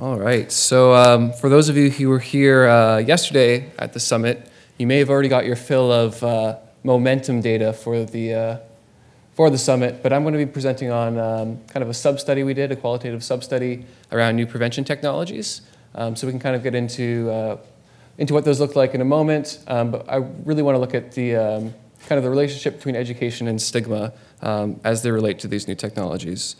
All right. So, um, for those of you who were here uh, yesterday at the summit, you may have already got your fill of uh, momentum data for the uh, for the summit. But I'm going to be presenting on um, kind of a sub study we did, a qualitative sub study around new prevention technologies. Um, so we can kind of get into uh, into what those look like in a moment. Um, but I really want to look at the um, kind of the relationship between education and stigma um, as they relate to these new technologies.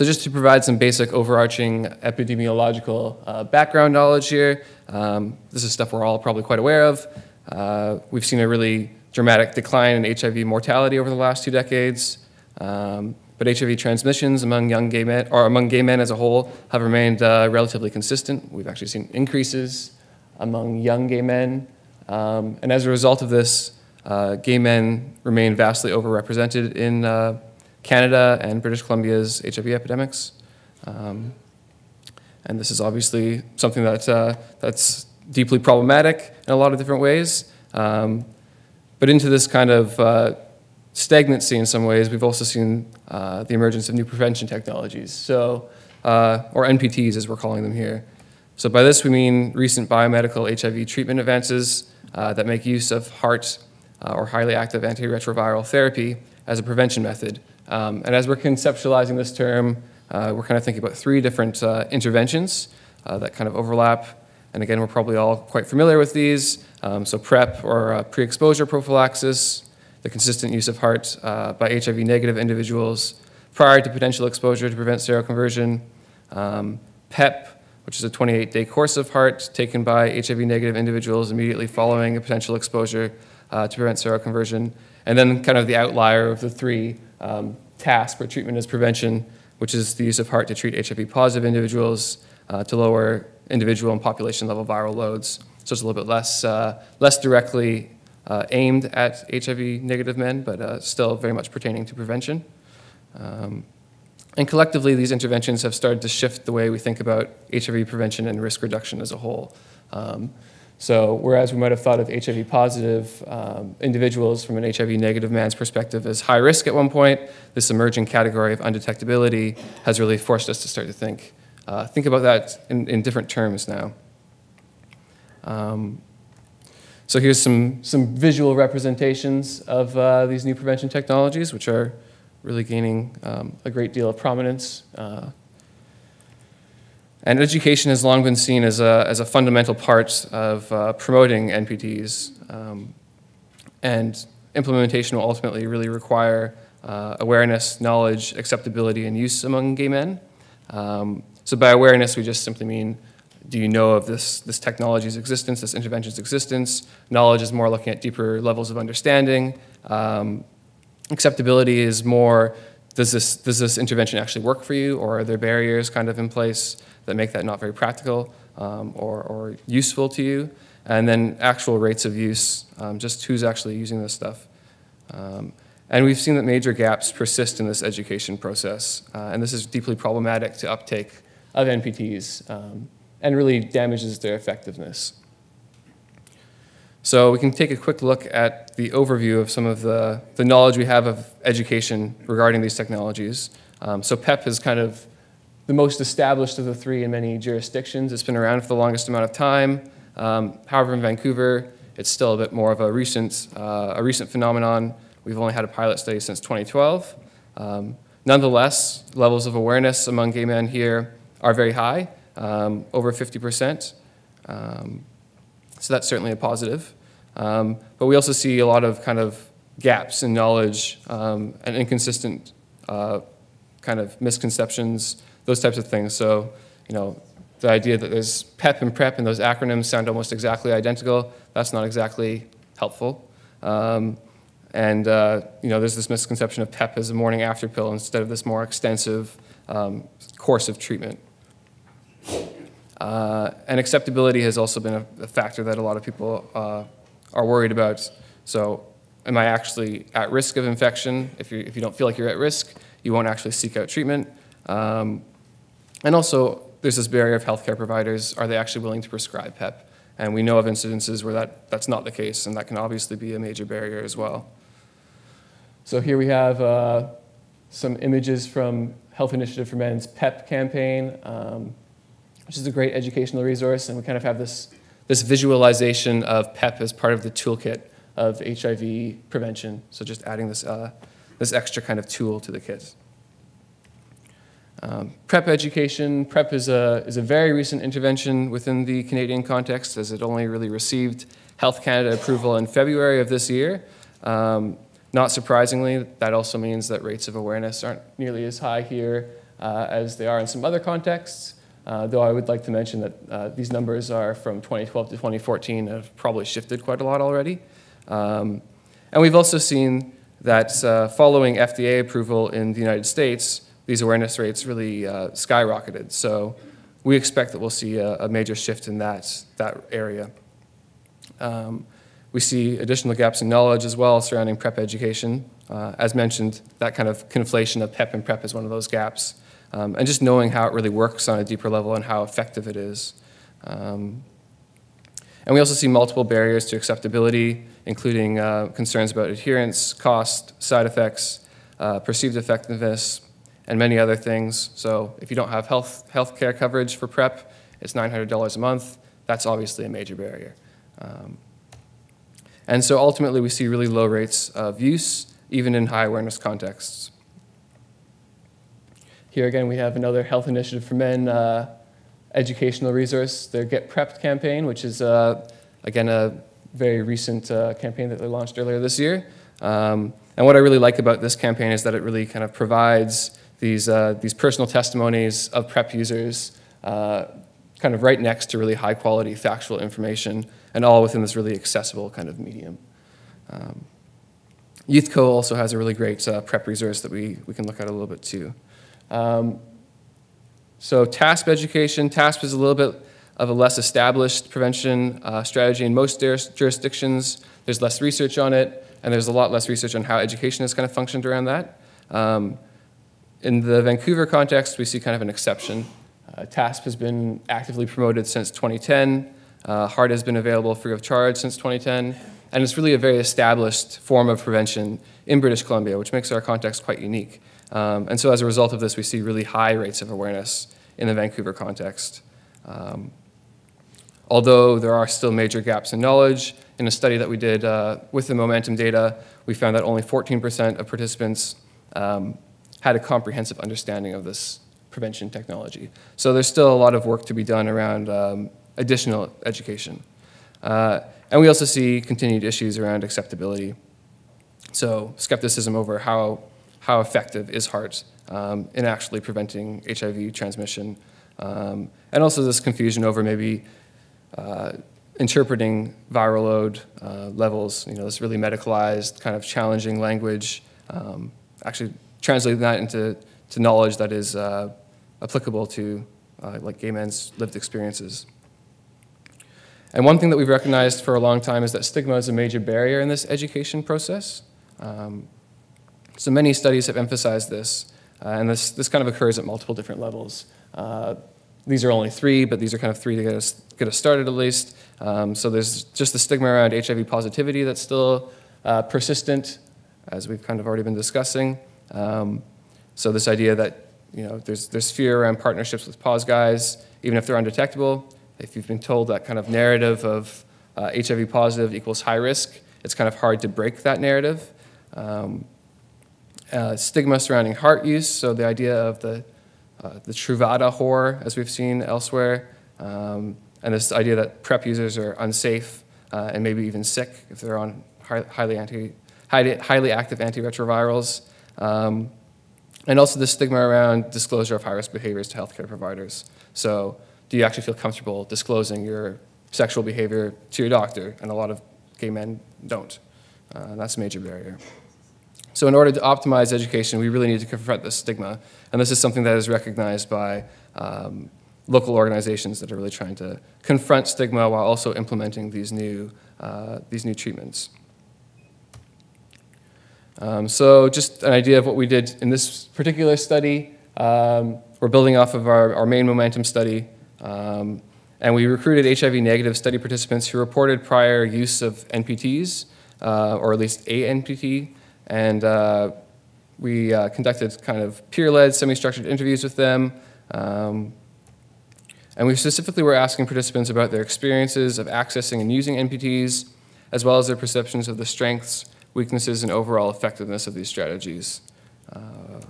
So just to provide some basic overarching epidemiological uh, background knowledge here, um, this is stuff we're all probably quite aware of. Uh, we've seen a really dramatic decline in HIV mortality over the last two decades, um, but HIV transmissions among young gay men, or among gay men as a whole, have remained uh, relatively consistent. We've actually seen increases among young gay men, um, and as a result of this, uh, gay men remain vastly overrepresented in uh, Canada and British Columbia's HIV epidemics. Um, and this is obviously something that, uh, that's deeply problematic in a lot of different ways. Um, but into this kind of uh, stagnancy in some ways, we've also seen uh, the emergence of new prevention technologies, so, uh, or NPTs as we're calling them here. So by this we mean recent biomedical HIV treatment advances uh, that make use of HAART uh, or highly active antiretroviral therapy as a prevention method um, and as we're conceptualizing this term, uh, we're kind of thinking about three different uh, interventions uh, that kind of overlap. And again, we're probably all quite familiar with these. Um, so PrEP or uh, pre-exposure prophylaxis, the consistent use of HAART uh, by HIV negative individuals prior to potential exposure to prevent seroconversion. Um, PEP, which is a 28-day course of HAART taken by HIV negative individuals immediately following a potential exposure uh, to prevent seroconversion. And then kind of the outlier of the three, um, TASP for treatment is prevention, which is the use of HAART to treat HIV positive individuals uh, to lower individual and population level viral loads. So it's a little bit less, uh, less directly uh, aimed at HIV negative men, but uh, still very much pertaining to prevention. Um, and collectively, these interventions have started to shift the way we think about HIV prevention and risk reduction as a whole. Um, so whereas we might have thought of HIV positive um, individuals from an HIV negative man's perspective as high risk at one point, this emerging category of undetectability has really forced us to start to think, uh, think about that in, in different terms now. Um, so here's some, some visual representations of uh, these new prevention technologies, which are really gaining um, a great deal of prominence uh, and education has long been seen as a, as a fundamental part of uh, promoting NPTs. Um, and implementation will ultimately really require uh, awareness, knowledge, acceptability, and use among gay men. Um, so by awareness, we just simply mean, do you know of this, this technology's existence, this intervention's existence? Knowledge is more looking at deeper levels of understanding. Um, acceptability is more, does this, does this intervention actually work for you, or are there barriers kind of in place? That make that not very practical um, or, or, useful to you. And then actual rates of use, um, just who's actually using this stuff. Um, and we've seen that major gaps persist in this education process. Uh, and this is deeply problematic to uptake of NPTs um, and really damages their effectiveness. So we can take a quick look at the overview of some of the, the knowledge we have of education regarding these technologies. Um, so PEP is kind of the most established of the three in many jurisdictions. It's been around for the longest amount of time. Um, however, in Vancouver, it's still a bit more of a recent, uh, a recent phenomenon. We've only had a pilot study since 2012. Um, nonetheless, levels of awareness among gay men here are very high, um, over 50%. Um, so that's certainly a positive. Um, but we also see a lot of kind of gaps in knowledge um, and inconsistent uh, kind of misconceptions those types of things. So, you know, the idea that there's PEP and PrEP and those acronyms sound almost exactly identical, that's not exactly helpful. Um, and, uh, you know, there's this misconception of PEP as a morning after pill instead of this more extensive um, course of treatment. Uh, and acceptability has also been a, a, factor that a lot of people uh, are worried about. So am I actually at risk of infection? If you, if you don't feel like you're at risk, you won't actually seek out treatment. Um, and also, there's this barrier of healthcare providers. Are they actually willing to prescribe PEP? And we know of incidences where that, that's not the case, and that can obviously be a major barrier as well. So here we have uh, some images from Health Initiative for Men's PEP campaign, um, which is a great educational resource, and we kind of have this, this visualization of PEP as part of the toolkit of HIV prevention. So just adding this, uh, this extra kind of tool to the kit. Um, PrEP education, PrEP is a, is a very recent intervention within the Canadian context as it only really received Health Canada approval in February of this year. Um, not surprisingly, that also means that rates of awareness aren't nearly as high here uh, as they are in some other contexts, uh, though I would like to mention that uh, these numbers are from 2012 to 2014 and have probably shifted quite a lot already. Um, and we've also seen that uh, following FDA approval in the United States, these awareness rates really uh, skyrocketed. So we expect that we'll see a, a major shift in that, that area. Um, we see additional gaps in knowledge as well surrounding PrEP education. Uh, as mentioned, that kind of conflation of PEP and PrEP is one of those gaps. Um, and just knowing how it really works on a deeper level and how effective it is. Um, and we also see multiple barriers to acceptability, including uh, concerns about adherence, cost, side effects, uh, perceived effectiveness, and many other things. So if you don't have health healthcare coverage for PrEP, it's $900 a month. That's obviously a major barrier. Um, and so ultimately, we see really low rates of use, even in high awareness contexts. Here again, we have another Health Initiative for Men uh, educational resource, their Get Prepped campaign, which is, uh, again, a very recent uh, campaign that they launched earlier this year. Um, and what I really like about this campaign is that it really kind of provides these, uh, these personal testimonies of PrEP users uh, kind of right next to really high quality factual information and all within this really accessible kind of medium. Um, YouthCo also has a really great uh, PrEP resource that we, we can look at a little bit too. Um, so TASP education, TASP is a little bit of a less established prevention uh, strategy in most jurisdictions. There's less research on it, and there's a lot less research on how education has kind of functioned around that. Um, in the Vancouver context, we see kind of an exception. Uh, TASP has been actively promoted since 2010. Uh, HAART has been available free of charge since 2010. And it's really a very established form of prevention in British Columbia, which makes our context quite unique. Um, and so as a result of this, we see really high rates of awareness in the Vancouver context. Um, although there are still major gaps in knowledge, in a study that we did uh, with the momentum data, we found that only 14% of participants um, had a comprehensive understanding of this prevention technology. So there's still a lot of work to be done around um, additional education. Uh, and we also see continued issues around acceptability. So skepticism over how, how effective is HAART um, in actually preventing HIV transmission. Um, and also this confusion over maybe uh, interpreting viral load uh, levels, you know, this really medicalized kind of challenging language, um, actually translating that into to knowledge that is uh, applicable to uh, like gay men's lived experiences. And one thing that we've recognized for a long time is that stigma is a major barrier in this education process. Um, so many studies have emphasized this, uh, and this, this kind of occurs at multiple different levels. Uh, these are only three, but these are kind of three to get us, get us started at least. Um, so there's just the stigma around HIV positivity that's still uh, persistent, as we've kind of already been discussing. Um, so this idea that you know there's there's fear around partnerships with pos guys, even if they're undetectable. If you've been told that kind of narrative of uh, HIV positive equals high risk, it's kind of hard to break that narrative. Um, uh, stigma surrounding HAART use, so the idea of the uh, the Truvada whore, as we've seen elsewhere, um, and this idea that PrEP users are unsafe uh, and maybe even sick if they're on highly, anti, highly active antiretrovirals. Um, and also the stigma around disclosure of high-risk behaviors to healthcare providers. So do you actually feel comfortable disclosing your sexual behavior to your doctor? And a lot of gay men don't. Uh, that's a major barrier. So in order to optimize education, we really need to confront this stigma. And this is something that is recognized by um, local organizations that are really trying to confront stigma while also implementing these new, uh, these new treatments. Um, so just an idea of what we did in this particular study. Um, we're building off of our, our main momentum study. Um, and we recruited HIV negative study participants who reported prior use of NPTs, uh, or at least a NPT. And uh, we uh, conducted kind of peer-led, semi-structured interviews with them. Um, and we specifically were asking participants about their experiences of accessing and using NPTs, as well as their perceptions of the strengths, weaknesses, and overall effectiveness of these strategies. Uh,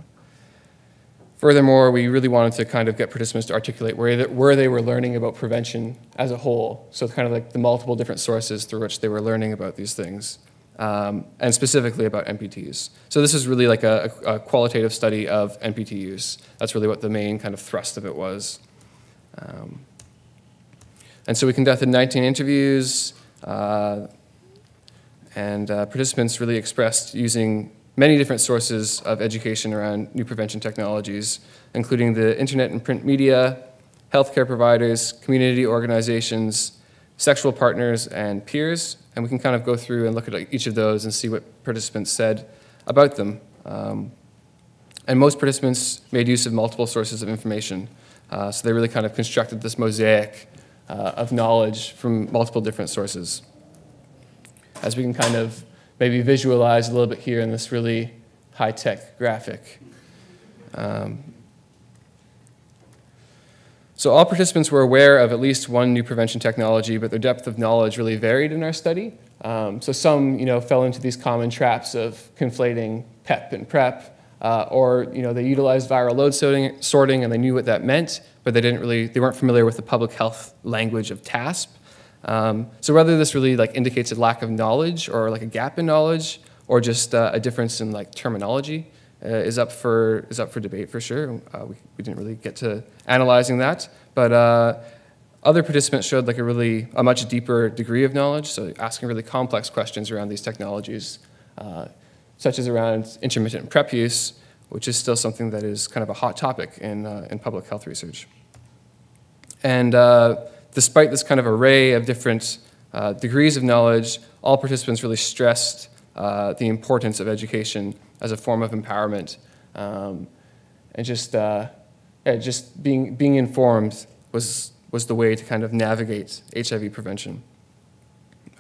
furthermore, we really wanted to kind of get participants to articulate where they, where they were learning about prevention as a whole. So kind of like the multiple different sources through which they were learning about these things. Um, and specifically about NPTs. So this is really like a, a, qualitative study of NPT use. That's really what the main kind of thrust of it was. Um, and so we conducted 19 interviews, uh, and uh, participants really expressed using many different sources of education around new prevention technologies, including the internet and print media, healthcare providers, community organizations, sexual partners, and peers. And we can kind of go through and look at each of those and see what participants said about them. Um, and most participants made use of multiple sources of information. Uh, so they really kind of constructed this mosaic uh, of knowledge from multiple different sources. As we can kind of maybe visualize a little bit here in this really high-tech graphic. Um, so all participants were aware of at least one new prevention technology, but their depth of knowledge really varied in our study. Um, so some, you know, fell into these common traps of conflating PEP and PrEP, uh, or you know, they utilized viral load sorting, sorting and they knew what that meant, but they didn't really, they weren't familiar with the public health language of TASP. Um, so whether this really like indicates a lack of knowledge or like a gap in knowledge, or just uh, a difference in like terminology, uh, is up for is up for debate for sure. Uh, we, we didn't really get to analyzing that, but uh, other participants showed like a really a much deeper degree of knowledge. So asking really complex questions around these technologies. Uh, such as around intermittent PrEP use, which is still something that is kind of a hot topic in, uh, in public health research. And despite this kind of array of different uh, degrees of knowledge, all participants really stressed uh, the importance of education as a form of empowerment. Um, and just, uh, yeah, just being, being informed was, was the way to kind of navigate HIV prevention.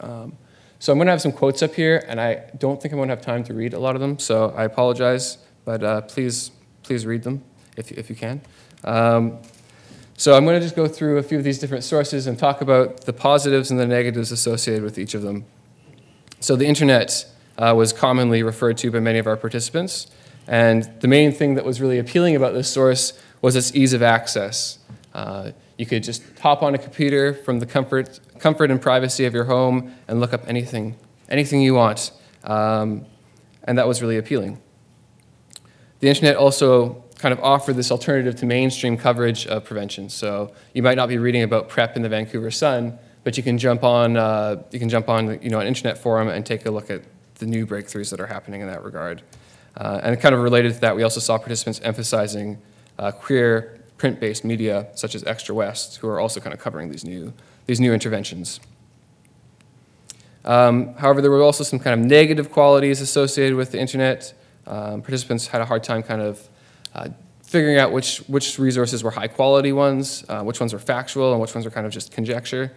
Um, so I'm going to have some quotes up here, and I don't think I'm going to have time to read a lot of them, so I apologize, but uh, please, please read them if, if you can. Um, so I'm going to just go through a few of these different sources and talk about the positives and the negatives associated with each of them. So the internet uh, was commonly referred to by many of our participants, and the main thing that was really appealing about this source was its ease of access. Uh, you could just hop on a computer from the comfort, comfort and privacy of your home and look up anything, anything you want. Um, and that was really appealing. The internet also kind of offer this alternative to mainstream coverage of prevention. So you might not be reading about PrEP in the Vancouver Sun, but you can jump on, uh, you can jump on you know, an internet forum and take a look at the new breakthroughs that are happening in that regard. Uh, and kind of related to that, we also saw participants emphasizing uh, queer print-based media such as Xtra West, who are also kind of covering these new, these new interventions. Um, however, there were also some kind of negative qualities associated with the internet. Um, participants had a hard time kind of figuring out which, which resources were high quality ones, uh, which ones were factual, and which ones were kind of just conjecture.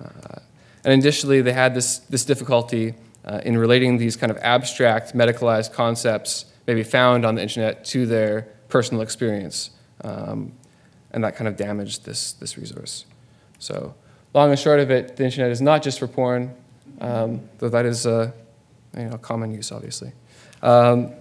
Uh, and additionally, they had this, this difficulty uh, in relating these kind of abstract medicalized concepts maybe found on the internet to their personal experience. Um, and that kind of damaged this, this resource. So long and short of it, the internet is not just for porn, um, though that is a you know, common use, obviously. Um,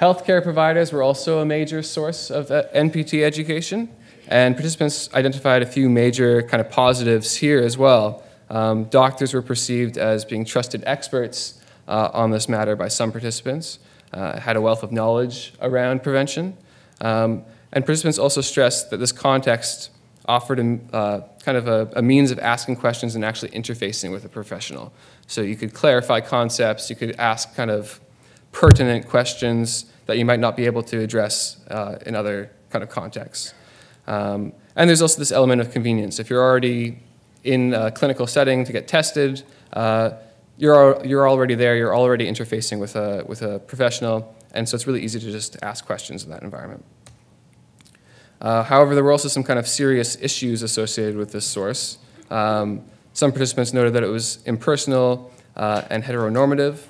healthcare providers were also a major source of NPT education, and participants identified a few major kind of positives here as well. Um, doctors were perceived as being trusted experts uh, on this matter by some participants, uh, had a wealth of knowledge around prevention. Um, and participants also stressed that this context offered a, uh, kind of a, a, means of asking questions and actually interfacing with a professional. So you could clarify concepts, you could ask kind of pertinent questions that you might not be able to address uh, in other kind of contexts. Um, and there's also this element of convenience. If you're already in a clinical setting to get tested, uh, you're, you're already there, you're already interfacing with a, with a professional, and so it's really easy to just ask questions in that environment. Uh, however, there were also some kind of serious issues associated with this source. Um, some participants noted that it was impersonal uh, and heteronormative.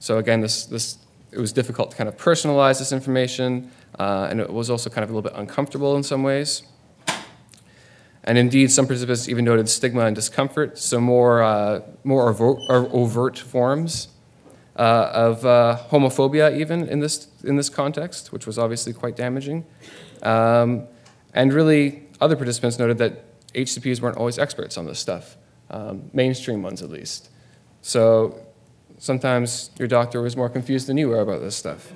So again, this, this it was difficult to kind of personalize this information, uh, and it was also kind of a little bit uncomfortable in some ways. And indeed, some participants even noted stigma and discomfort, so more, uh, more overt, overt forms uh, of uh, homophobia even in this, in this context, which was obviously quite damaging. Um, and really, other participants noted that HCPs weren't always experts on this stuff, um, mainstream ones at least. So sometimes your doctor was more confused than you were about this stuff.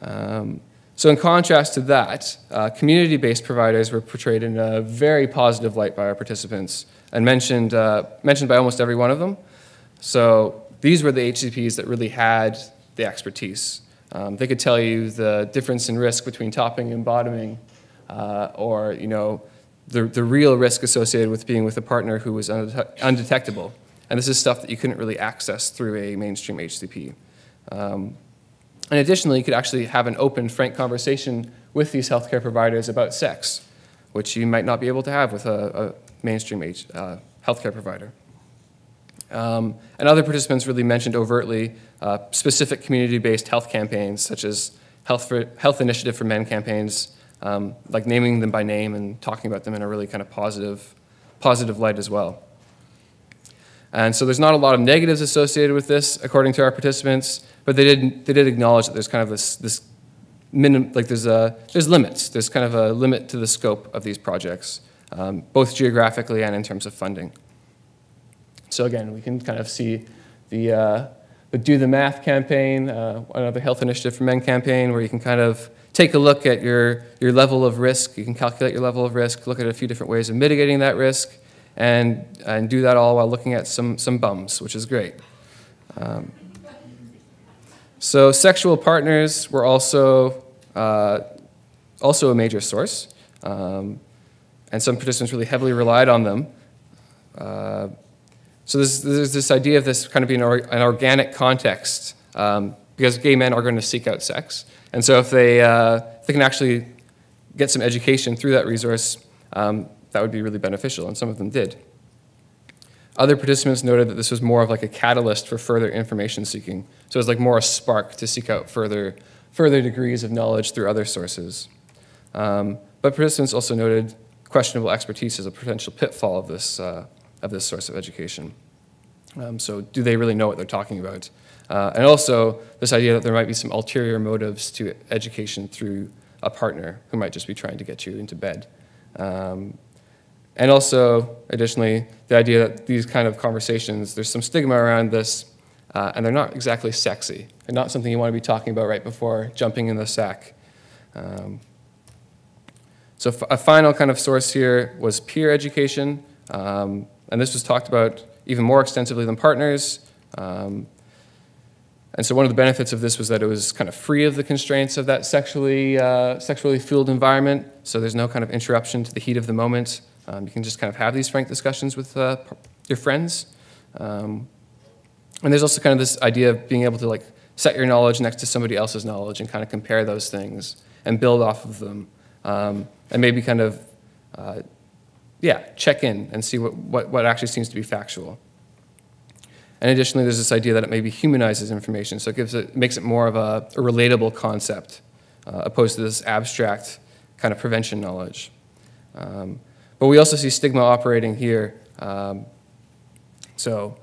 Um, so in contrast to that, uh, community-based providers were portrayed in a very positive light by our participants and mentioned, uh, mentioned by almost every one of them. So these were the HCPs that really had the expertise. Um, they could tell you the difference in risk between topping and bottoming, uh, or you know, the, the real risk associated with being with a partner who was undetectable. And this is stuff that you couldn't really access through a mainstream HCP. Um, and additionally, you could actually have an open, frank conversation with these healthcare providers about sex, which you might not be able to have with a, a mainstream H, uh, healthcare provider. Um, and other participants really mentioned overtly uh, specific community-based health campaigns, such as Health, for, health Initiative for Men campaigns, um, like naming them by name and talking about them in a really kind of positive, positive light as well. And so there's not a lot of negatives associated with this, according to our participants, but they did, they did acknowledge that there's kind of this, this minimum, like there's, a, there's limits. There's kind of a limit to the scope of these projects, um, both geographically and in terms of funding. So again, we can kind of see the, uh, the Do the Math campaign, uh, another health initiative for men campaign, where you can kind of take a look at your, your level of risk. You can calculate your level of risk, look at a few different ways of mitigating that risk, and, and do that all while looking at some, some bums, which is great. Um, so sexual partners were also, uh, also a major source, um, and some participants really heavily relied on them. Uh, so there's, there's, this idea of this kind of being an organic context, um, because gay men are going to seek out sex. And so if they, uh, if they can actually get some education through that resource, um, that would be really beneficial, and some of them did. Other participants noted that this was more of like a catalyst for further information seeking. So it was like more a spark to seek out further, further degrees of knowledge through other sources. Um, but participants also noted questionable expertise as a potential pitfall of this, uh, of this source of education. Um, so do they really know what they're talking about? Uh, and also this idea that there might be some ulterior motives to education through a partner who might just be trying to get you into bed. Um, and also, additionally, the idea that these kind of conversations, there's some stigma around this, uh, and they're not exactly sexy. They're not something you want to be talking about right before jumping in the sack. Um, so a final kind of source here was peer education, um, and this was talked about even more extensively than partners. Um, and so one of the benefits of this was that it was kind of free of the constraints of that sexually, uh, sexually fueled environment. So there's no kind of interruption to the heat of the moment. Um, you can just kind of have these frank discussions with uh, your friends. Um, and there's also kind of this idea of being able to like set your knowledge next to somebody else's knowledge and kind of compare those things and build off of them. Um, and maybe kind of, uh, yeah, check in and see what, what, what actually seems to be factual. And additionally, there's this idea that it maybe humanizes information, so it gives it makes it more of a, a relatable concept, uh, opposed to this abstract kind of prevention knowledge. Um, but we also see stigma operating here. Um, so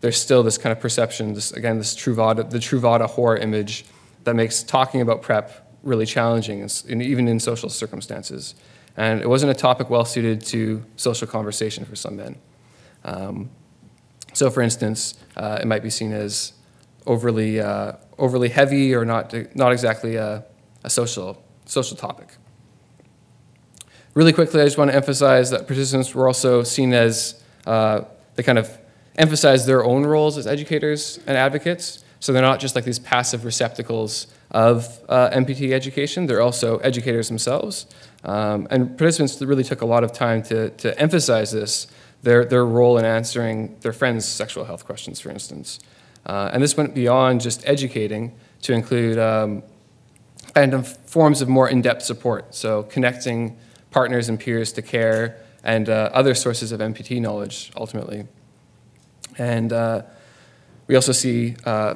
there's still this kind of perception, this, again, this Truvada, the Truvada horror image that makes talking about PrEP really challenging, in, even in social circumstances. And it wasn't a topic well suited to social conversation for some men. Um, so for instance, uh, it might be seen as overly, uh, overly heavy or not, not exactly a, a social, social topic. Really quickly, I just want to emphasize that participants were also seen as, uh, they kind of emphasize their own roles as educators and advocates. So they're not just like these passive receptacles of uh, NPT education, they're also educators themselves. Um, and participants really took a lot of time to, to emphasize this, their, their role in answering their friends' sexual health questions, for instance. Uh, and this went beyond just educating to include um, kind of forms of more in-depth support. So connecting partners and peers to care, and uh, other sources of NPT knowledge, ultimately. And uh, we also see uh,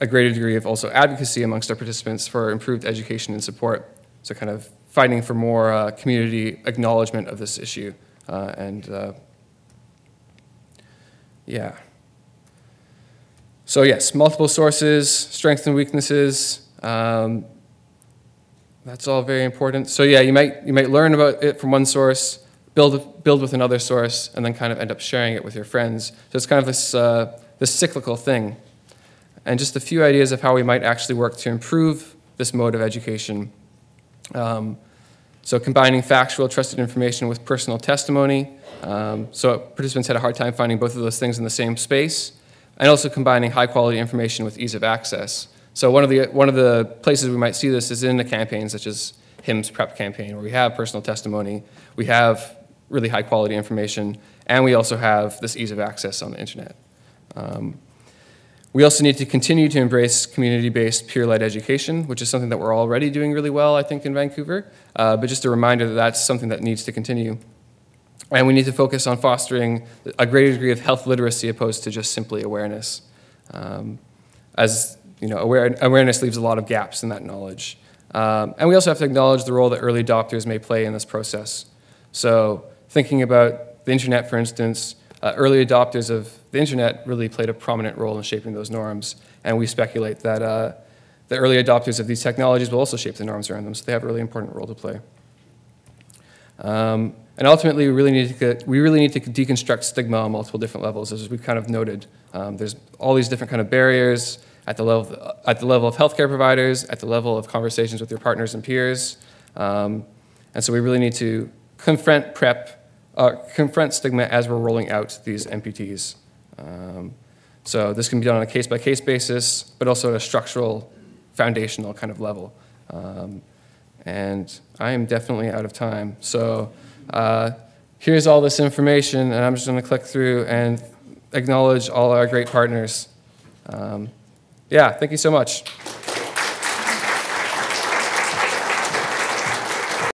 a greater degree of also advocacy amongst our participants for improved education and support. So kind of fighting for more uh, community acknowledgement of this issue. Uh, and uh, yeah. So yes, multiple sources, strengths and weaknesses. Um, that's all very important. So yeah, you might you might learn about it from one source, build build with another source, and then kind of end up sharing it with your friends. So it's kind of this uh, this cyclical thing. And just a few ideas of how we might actually work to improve this mode of education. Um, so combining factual, trusted information with personal testimony. Um, so participants had a hard time finding both of those things in the same space, and also combining high quality information with ease of access. So one of the one of the places we might see this is in a campaign such as HIM's prep campaign, where we have personal testimony, we have really high quality information, and we also have this ease of access on the internet. Um, we also need to continue to embrace community-based peer-led education, which is something that we're already doing really well, I think, in Vancouver. Uh, but just a reminder that that's something that needs to continue. And we need to focus on fostering a greater degree of health literacy opposed to just simply awareness. Um, as you know, aware, awareness leaves a lot of gaps in that knowledge. Um, and we also have to acknowledge the role that early adopters may play in this process. So thinking about the internet, for instance, uh, early adopters of the internet really played a prominent role in shaping those norms. And we speculate that uh, the early adopters of these technologies will also shape the norms around them, so they have a really important role to play. Um, and ultimately, we really, need to we really need to deconstruct stigma on multiple different levels, as we've kind of noted. Um, there's all these different kind of barriers at the, level, at the level of healthcare providers, at the level of conversations with your partners and peers. Um, and so we really need to confront PrEP uh, confront stigma as we're rolling out these NPTs. Um, so this can be done on a case-by-case basis, but also at a structural, foundational kind of level. Um, and I am definitely out of time. So uh, here's all this information, and I'm just going to click through and acknowledge all our great partners. Um, yeah, thank you so much.